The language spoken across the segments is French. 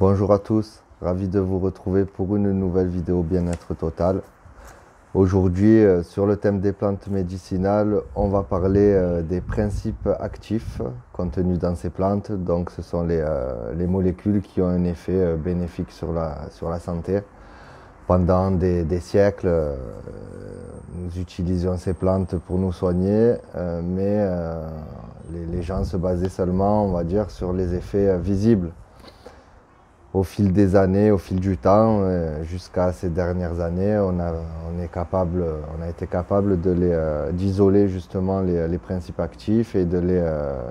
Bonjour à tous, ravi de vous retrouver pour une nouvelle vidéo bien-être total. Aujourd'hui, euh, sur le thème des plantes médicinales, on va parler euh, des principes actifs contenus dans ces plantes. Donc, ce sont les, euh, molécules qui ont un effet bénéfique sur la, santé. Pendant des, siècles, nous utilisions ces plantes pour nous soigner, mais les, les gens se basaient seulement, on va dire, sur les effets visibles au fil des années, au fil du temps, euh, jusqu'à ces dernières années, on a, on est capable, on a été capable euh, d'isoler justement les, principes actifs et de les, euh,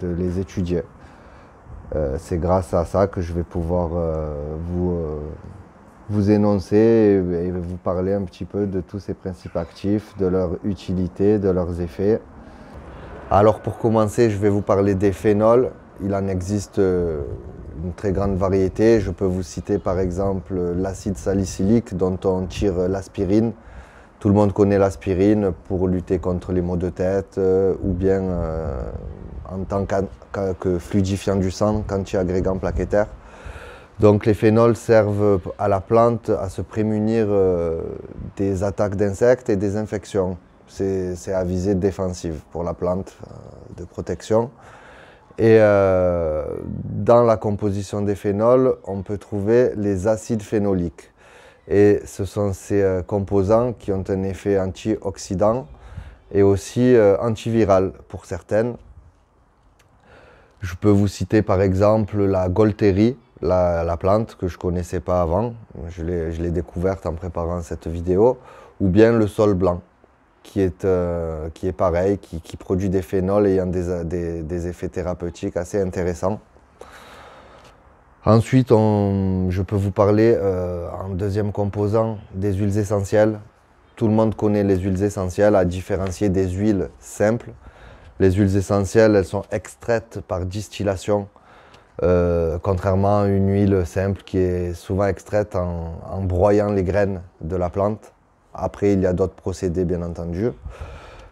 de, les étudier. c'est grâce à ça que je vais pouvoir vous, vous énoncer et, vous parler un petit peu de tous ces principes actifs, de leur utilité, de leurs effets. Alors pour commencer, je vais vous parler des phénols. Il en existe une très grande variété. Je peux vous citer par exemple l'acide salicylique dont on tire l'aspirine. Tout le monde connaît l'aspirine pour lutter contre les maux de tête euh, ou bien euh, en tant que fluidifiant du sang, anti-agrégant plaquettaire. Donc les phénols servent à la plante à se prémunir euh, des attaques d'insectes et des infections. C'est à visée défensive pour la plante de protection. Et euh, dans la composition des phénols, on peut trouver les acides phénoliques. Et ce sont ces euh, composants qui ont un effet antioxydant et aussi euh, antiviral pour certaines. Je peux vous citer par exemple la Golterie, la, plante que je ne connaissais pas avant. Je l'ai découverte en préparant cette vidéo. Ou bien le sol blanc qui est, euh, qui est pareil, qui, produit des phénols ayant des, effets thérapeutiques assez intéressants. Ensuite, je peux vous parler euh, en deuxième composant des huiles essentielles. Tout le monde connaît les huiles essentielles à différencier des huiles simples. Les huiles essentielles, elles sont extraites par distillation, euh, contrairement à une huile simple qui est souvent extraite en broyant les graines de la plante. Après, il y a d'autres procédés, bien entendu.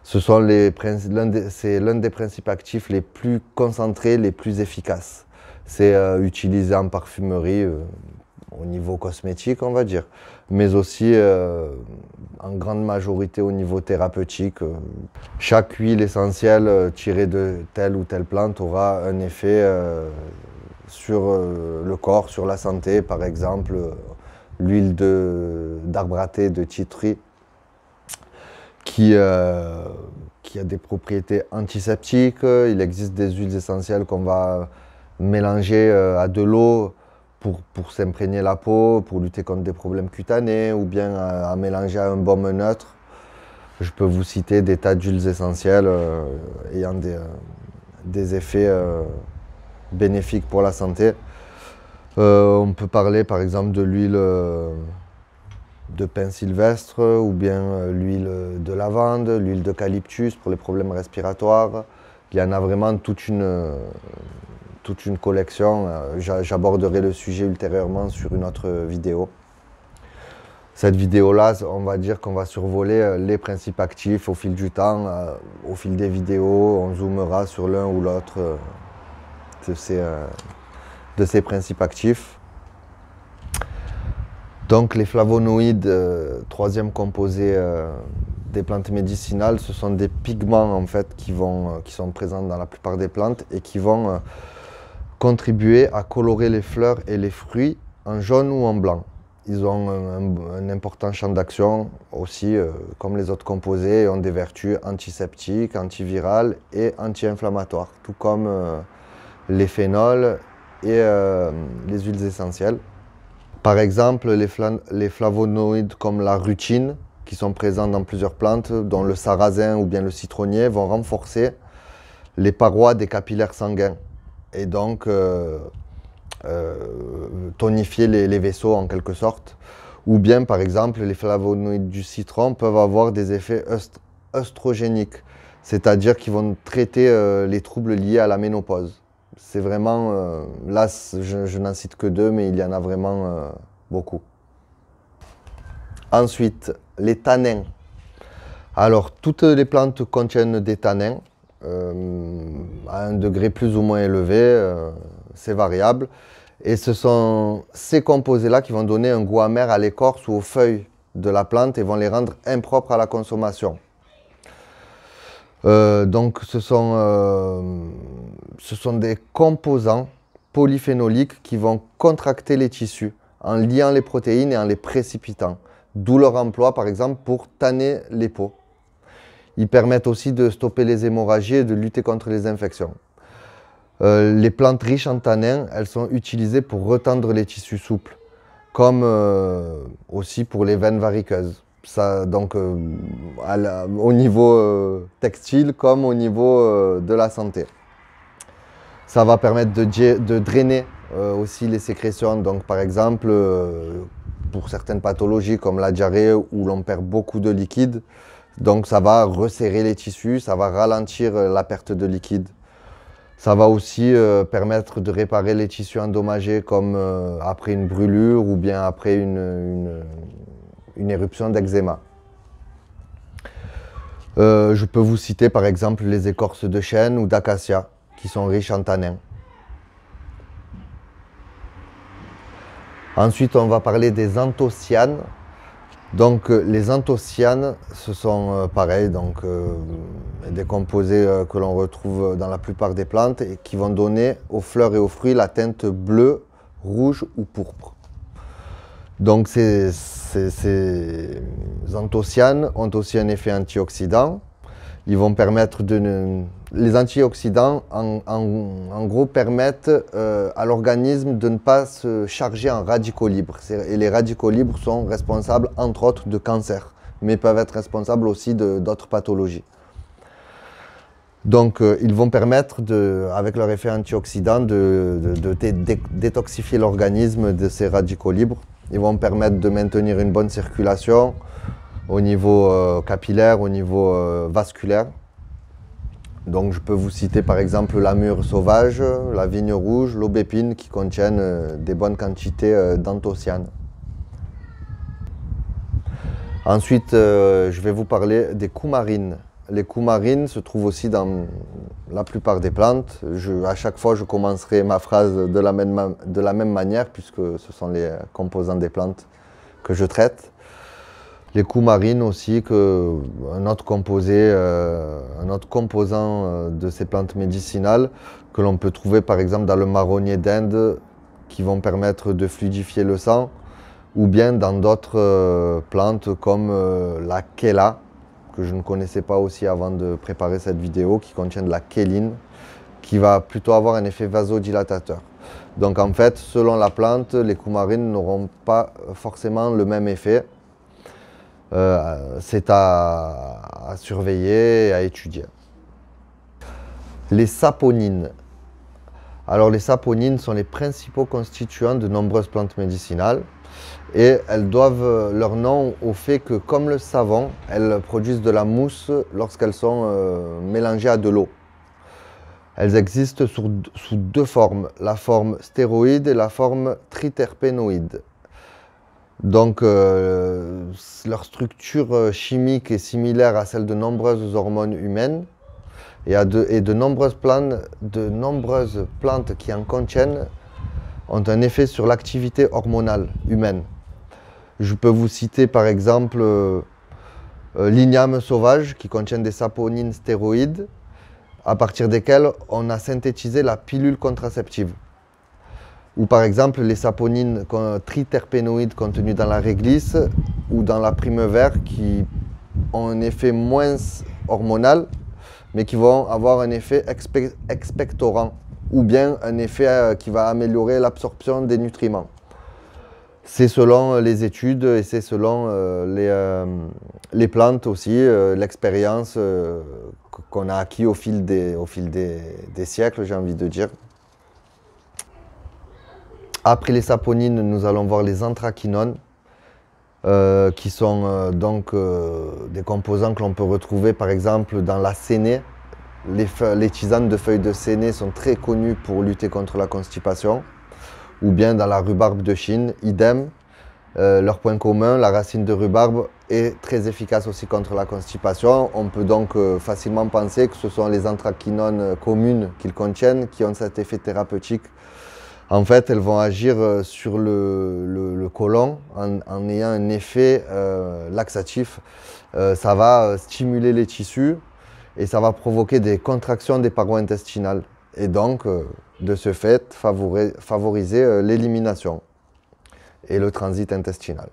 Ce c'est l'un des principes actifs les plus concentrés, les plus efficaces. C'est euh, utilisé en parfumerie, euh, au niveau cosmétique, on va dire, mais aussi euh, en grande majorité au niveau thérapeutique. Chaque huile essentielle tirée de telle ou telle plante aura un effet sur le corps, sur la santé. Par exemple, l'huile d'arbre à thé de qui, euh, qui a des propriétés antiseptiques. Il existe des huiles essentielles qu'on va mélanger euh, à de l'eau pour, s'imprégner la peau, pour lutter contre des problèmes cutanés ou bien à, mélanger à un baume neutre. Je peux vous citer des tas d'huiles essentielles euh, ayant des effets bénéfiques pour la santé. Euh, on peut parler par exemple de l'huile euh, de pin sylvestre ou bien euh, l'huile de lavande, l'huile d'eucalyptus pour les problèmes respiratoires. Il y en a vraiment toute une, collection. J'aborderai le sujet ultérieurement sur une autre vidéo. Cette vidéo-là, on va dire qu'on va survoler les principes actifs au fil du temps. Au fil des vidéos, on zoomera sur l'un ou l'autre de ces de ces principes actifs. Donc les flavonoïdes, euh, troisième composé euh, des plantes médicinales, ce sont des pigments en fait qui, vont, euh, qui sont présents dans la plupart des plantes et qui vont contribuer à colorer les fleurs et les fruits en jaune ou en blanc. Ils ont un, important champ d'action aussi, comme les autres composés, ont des vertus antiseptiques, antivirales et anti-inflammatoires, tout comme les phénols et euh, les huiles essentielles. Par exemple, les, flavonoïdes comme la rutine, qui sont présents dans plusieurs plantes, dont le sarrasin ou bien le citronnier, vont renforcer les parois des capillaires sanguins et donc euh, euh, tonifier les, vaisseaux en quelque sorte. Ou bien, par exemple, les flavonoïdes du citron peuvent avoir des effets œstrogéniques, c'est-à-dire qu'ils vont traiter les troubles liés à la ménopause. C'est vraiment, euh, là je, n'en cite que deux, mais il y en a vraiment euh, beaucoup. Ensuite, les tanins. Alors, toutes les plantes contiennent des tanins, euh, à un degré plus ou moins élevé, c'est variable. Et ce sont ces composés-là qui vont donner un goût amer à l'écorce ou aux feuilles de la plante et vont les rendre impropres à la consommation. Euh, donc ce sont, euh, ce sont des composants polyphénoliques qui vont contracter les tissus en liant les protéines et en les précipitant. D'où leur emploi par exemple pour tanner les peaux. Ils permettent aussi de stopper les hémorragies et de lutter contre les infections. Euh, les plantes riches en tanins, elles sont utilisées pour retendre les tissus souples, comme aussi pour les veines variqueuses. Donc, euh, au niveau textile comme au niveau de la santé. Ça va permettre de, drainer aussi les sécrétions. Donc, par exemple, pour certaines pathologies comme la diarrhée où l'on perd beaucoup de liquide, donc ça va resserrer les tissus, ça va ralentir la perte de liquide. Ça va aussi euh, permettre de réparer les tissus endommagés comme euh, après une brûlure ou bien après une, éruption d'eczéma. Euh, je peux vous citer par exemple les écorces de chêne ou d'acacia qui sont riches en tanins. Ensuite, on va parler des anthocyanes. Donc euh, les anthocyanes, ce sont euh, pareil, donc euh, des composés que l'on retrouve dans la plupart des plantes et qui vont donner aux fleurs et aux fruits la teinte bleue, rouge ou pourpre. Donc ces anthocyanes ont aussi un effet antioxydant ils vont permettre de... Les antioxydants, en, gros, permettent euh, à l'organisme de ne pas se charger en radicaux libres. Et les radicaux libres sont responsables, entre autres, de cancer, mais peuvent être responsables aussi d'autres pathologies. Donc, euh, ils vont permettre, avec leur effet antioxydant, de, de détoxifier l'organisme de ces radicaux libres. Ils vont permettre de maintenir une bonne circulation, au niveau euh, capillaire, au niveau euh, vasculaire. Donc je peux vous citer par exemple la mûre sauvage, la vigne rouge, l'aubépine qui contiennent euh, des bonnes quantités d'anthocyanes. Ensuite, je vais vous parler des coumarines. Les coumarines se trouvent aussi dans la plupart des plantes. à chaque fois, je commencerai ma phrase de la, même, manière puisque ce sont les composants des plantes que je traite. Les coumarines aussi, que, un, autre euh, composant euh, de ces plantes médicinales que l'on peut trouver par exemple dans le marronnier d'Inde qui vont permettre de fluidifier le sang ou bien dans d'autres euh, plantes comme la kéla que je ne connaissais pas aussi avant de préparer cette vidéo qui contient de la kéline qui va plutôt avoir un effet vasodilatateur. Donc en fait, selon la plante, les coumarines n'auront pas forcément le même effet. Euh, c'est à, surveiller et à étudier. Les saponines. Alors les saponines sont les principaux constituants de nombreuses plantes médicinales et elles doivent leur nom au fait que comme le savon, elles produisent de la mousse lorsqu'elles sont euh, mélangées à de l'eau. Elles existent sous, deux formes, la forme stéroïde et la forme triterpénoïde. Donc euh, leur structure euh, chimique est similaire à celle de nombreuses hormones humaines et, de nombreuses plantes qui en contiennent ont un effet sur l'activité hormonale humaine. Je peux vous citer par exemple euh, l'igname sauvage qui contient des saponines stéroïdes à partir desquelles on a synthétisé la pilule contraceptive ou par exemple les saponines triterpénoïdes contenues dans la réglisse ou dans la primevère qui ont un effet moins hormonal mais qui vont avoir un effet expectorant ou bien un effet euh, qui va améliorer l'absorption des nutriments. C'est selon les études et c'est selon euh, euh, les, plantes aussi, l'expérience qu'on a acquis au fil des siècles, j'ai envie de dire. Après les saponines, nous allons voir les anthraquinones, euh, qui sont euh, donc euh, des composants que l'on peut retrouver par exemple dans la sénée. Les, tisanes de feuilles de sénée sont très connues pour lutter contre la constipation, ou bien dans la rhubarbe de Chine, idem. leur point commun, la racine de rhubarbe est très efficace aussi contre la constipation. On peut donc facilement penser que ce sont les anthraquinones communes qu'ils contiennent qui ont cet effet thérapeutique En fait, elles vont agir euh, sur le, le, côlon en, ayant un effet euh, laxatif. Euh, ça va stimuler les tissus et ça va provoquer des contractions des parois intestinales. Et donc, de ce fait, favoriser l'élimination et le transit intestinal.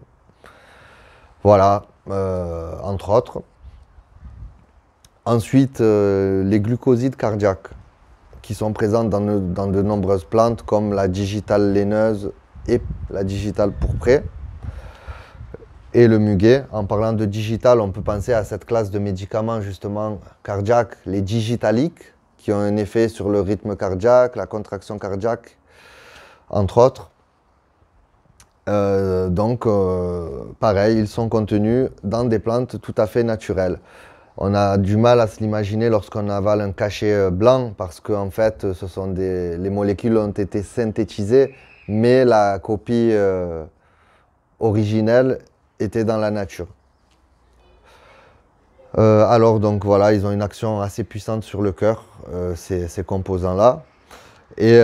Voilà, entre autres. Ensuite, les glucosides cardiaques qui sont présentes dans, de nombreuses plantes comme la digitale laineuse et la digitale pourprée et le muguet. En parlant de digital, on peut penser à cette classe de médicaments justement cardiaques, les digitaliques, qui ont un effet sur le rythme cardiaque, la contraction cardiaque, entre autres. Euh, donc, euh, pareil, ils sont contenus dans des plantes tout à fait naturelles. On a du mal à se l'imaginer lorsqu'on avale un cachet euh, blanc parce qu'en fait, ce sont les molécules ont été synthétisées, mais la copie originelle était dans la nature. Euh, alors donc voilà, ils ont une action assez puissante sur le cœur, ces, composants-là. Et,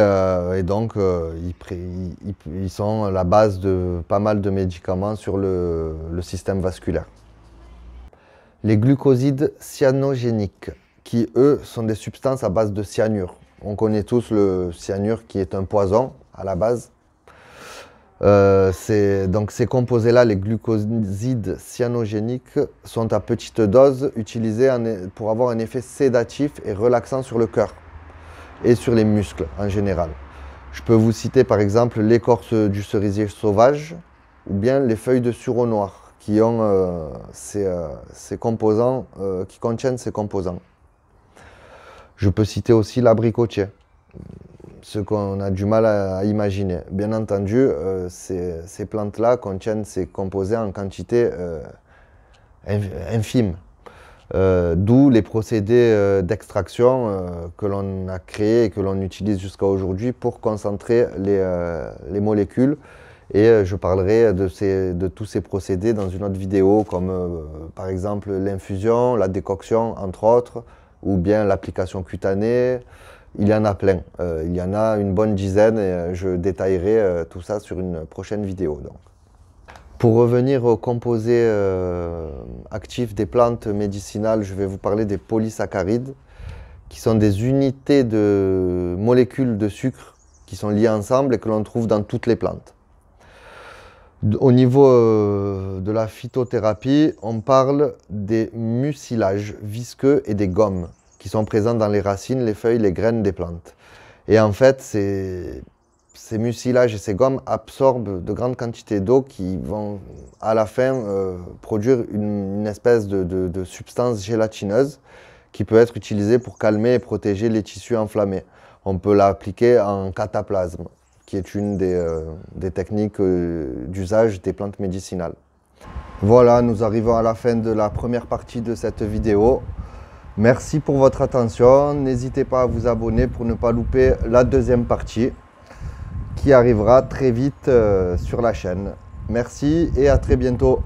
donc, ils, sont la base de pas mal de médicaments sur le système vasculaire les glucosides cyanogéniques, qui eux sont des substances à base de cyanure. On connaît tous le cyanure qui est un poison à la base. Euh, donc ces composés-là, les glucosides cyanogéniques, sont à petite dose utilisés pour avoir un effet sédatif et relaxant sur le cœur et sur les muscles en général. Je peux vous citer par exemple l'écorce du cerisier sauvage ou bien les feuilles de sureau noir qui ont euh, euh, ces, composants, qui contiennent ces composants. Je peux citer aussi l'abricotier, ce qu'on a du mal à, imaginer. Bien entendu, ces, plantes-là contiennent ces composés en quantité infime. D'où les procédés d'extraction que l'on a créés et que l'on utilise jusqu'à aujourd'hui pour concentrer les molécules et euh, je parlerai de, tous ces procédés dans une autre vidéo, comme euh, par exemple l'infusion, la décoction, entre autres, ou bien l'application cutanée. Il y en a plein. Euh, il y en a une bonne dizaine et je détaillerai tout ça sur une prochaine vidéo. Donc. Pour revenir aux composés actifs des plantes médicinales, je vais vous parler des polysaccharides, qui sont des unités de molécules de sucre qui sont liées ensemble et que l'on trouve dans toutes les plantes. Au niveau euh, de la phytothérapie, on parle des mucilages visqueux et des gommes qui sont présents dans les racines, les feuilles, les graines des plantes. Et en fait, ces, mucilages et ces gommes absorbent de grandes quantités d'eau qui vont à la fin euh, produire une, espèce de, substance gélatineuse qui peut être utilisée pour calmer et protéger les tissus enflammés. On peut l'appliquer en cataplasme qui est une des, euh, techniques euh, d'usage des plantes médicinales. Voilà, nous arrivons à la fin de la première partie de cette vidéo. Merci pour votre attention. N'hésitez pas à vous abonner pour ne pas louper la deuxième partie qui arrivera très vite euh, sur la chaîne. Merci et à très bientôt.